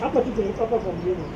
acaba de derrotar a Vavalina.